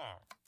cat